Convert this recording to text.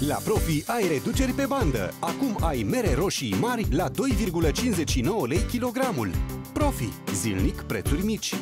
La Profi ai reduceri pe bandă. Acum ai mere roșii mari la 2,59 lei kilogramul. Profi. Zilnic prețuri mici.